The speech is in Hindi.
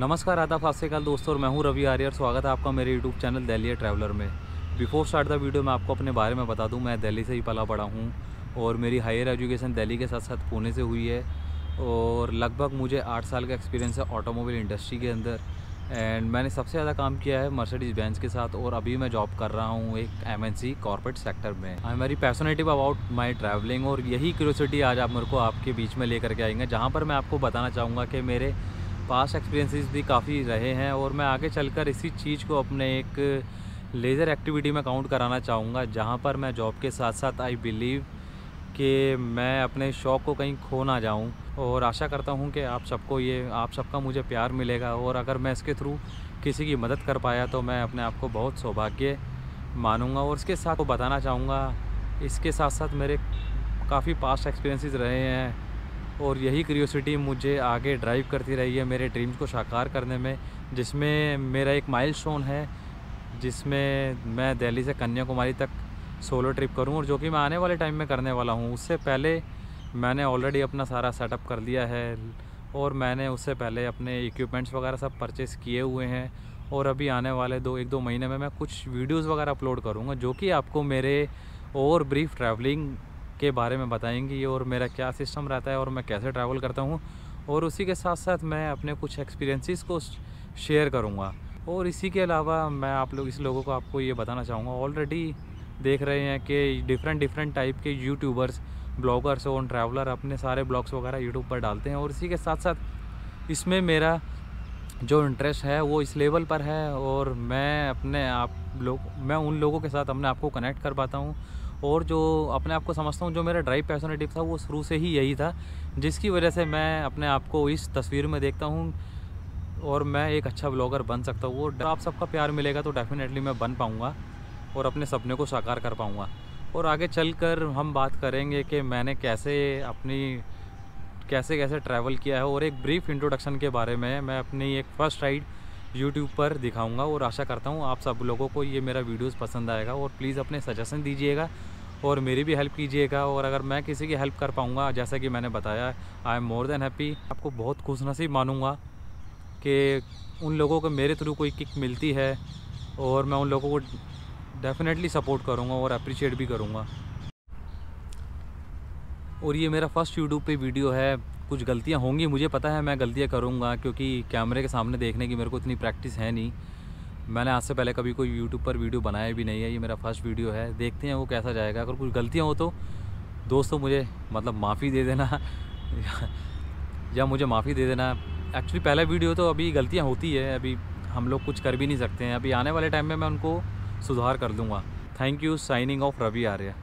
नमस्कार, आदाब फास्तेकाल दोस्तों, और मैं हूँ रवि आर्यर स्वागत है आपका मेरे यूट्यूब चैनल दिल्ली ट्रैवलर में। बिफोर स्टार्ट द वीडियो मैं आपको अपने बारे में बता दूँ, मैं दिल्ली से ही पला पड़ा हूँ, और मेरी हायर एजुकेशन दिल्ली के साथ साथ पुणे से हुई है, और लगभग मुझे आठ साल का एक्सपीरियंस है ऑटोमोबाइल इंडस्ट्री के अंदर। एंड मैंने सबसे ज़्यादा काम किया है मर्सिडीज़ बैंस के साथ, और अभी मैं जॉब कर रहा हूँ एक M N C corporate sector में। I am very passionative about my travelling और यही क्यूरोसिटी आज आप मेरे को आपके बीच में लेकर के आएँगे, जहाँ पर मैं आपको बताना चाहूँगा कि मेरे पास एक्सपीरियंसेस भी काफ़ी रहे हैं और मैं आगे चलकर इसी चीज़ को अपने एक लेज़र एक्टिविटी में काउंट कराना चाहूँगा, जहाँ पर मैं जॉब के साथ साथ आई बिलीव कि मैं अपने शौक़ को कहीं खो ना जाऊँ और आशा करता हूँ कि आप सबको ये, आप सबका मुझे प्यार मिलेगा और अगर मैं इसके थ्रू किसी की मदद कर पाया तो मैं अपने आप को बहुत सौभाग्य मानूँगा और इसके साथ को बताना चाहूँगा, इसके साथ साथ मेरे काफ़ी पास्ट एक्सपीरियंसेस रहे हैं। और यही क्रियोसिटी मुझे आगे ड्राइव करती रही है मेरे ड्रीम्स को साकार करने में, जिसमें मेरा एक माइलस्टोन है, जिसमें मैं दिल्ली से कन्याकुमारी तक सोलो ट्रिप करूँ और जो कि मैं आने वाले टाइम में करने वाला हूँ। उससे पहले मैंने ऑलरेडी अपना सारा सेटअप कर लिया है और मैंने उससे पहले अपने इक्विपमेंट्स वगैरह सब परचेस किए हुए हैं और अभी आने वाले दो, एक दो महीने में मैं कुछ वीडियोस वगैरह अपलोड करूँगा, जो कि आपको मेरे और ब्रीफ ट्रैवलिंग के बारे में बताएँगी और मेरा क्या सिस्टम रहता है और मैं कैसे ट्रैवल करता हूँ। और उसी के साथ साथ मैं अपने कुछ एक्सपीरियंसिस को शेयर करूँगा। और इसी के अलावा मैं आप लोग, इस लोगों को आपको ये बताना चाहूँगा। ऑलरेडी देख रहे हैं कि डिफरेंट डिफरेंट टाइप के यूट्यूबर्स ब्लॉगर्स और ट्रैवलर अपने सारे ब्लॉग्स वगैरह यूट्यूब पर डालते हैं। और इसी के साथ साथ इसमें मेरा जो इंटरेस्ट है वो इस लेवल पर है और मैं अपने आप लोग, मैं उन लोगों के साथ अपने आप को कनेक्ट कर पाता हूँ। और जो अपने आप को समझता हूँ, जो मेरा ड्राइव पैसोनेटिव था, वो शुरू से ही यही था, जिसकी वजह से मैं अपने आप को इस तस्वीर में देखता हूँ और मैं एक अच्छा ब्लॉगर बन सकता हूँ। वो आप सबका प्यार मिलेगा तो डेफिनेटली मैं बन पाऊँगा और अपने सपने को साकार कर पाऊँगा। और आगे चल कर हम बात करेंगे कि मैंने कैसे अपनी कैसे कैसे ट्रैवल किया है और एक ब्रीफ इंट्रोडक्शन के बारे में मैं अपनी एक फ़र्स्ट राइड यूट्यूब पर दिखाऊँगा और आशा करता हूँ आप सब लोगों को ये मेरा वीडियोस पसंद आएगा और प्लीज़ अपने सजेशन दीजिएगा और मेरी भी हेल्प कीजिएगा और अगर मैं किसी की हेल्प कर पाऊँगा, जैसा कि मैंने बताया I am more than happy आपको बहुत खुश नसीब मानूँगा कि उन लोगों को मेरे थ्रू कोई किक मिलती है और मैं उन लोगों को डेफिनेटली सपोर्ट करूँगा और अप्रिशिएट भी करूँगा। और ये मेरा फ़र्स्ट यूट्यूब पे वीडियो है। कुछ गलतियाँ होंगी, मुझे पता है मैं गलतियाँ करूँगा, क्योंकि कैमरे के सामने देखने की मेरे को इतनी प्रैक्टिस है नहीं। मैंने आज से पहले कभी कोई यूट्यूब पर वीडियो बनाया भी नहीं है, ये मेरा फ़र्स्ट वीडियो है। देखते हैं वो कैसा जाएगा। अगर कुछ गलतियाँ हो तो दोस्तों मुझे मतलब माफ़ी दे देना। या मुझे माफ़ी दे देना। एक्चुअली पहला वीडियो तो अभी गलतियाँ होती है, अभी हम लोग कुछ कर भी नहीं सकते हैं। अभी आने वाले टाइम में मैं उनको सुधार कर दूँगा। Thank you signing off Ravi Arya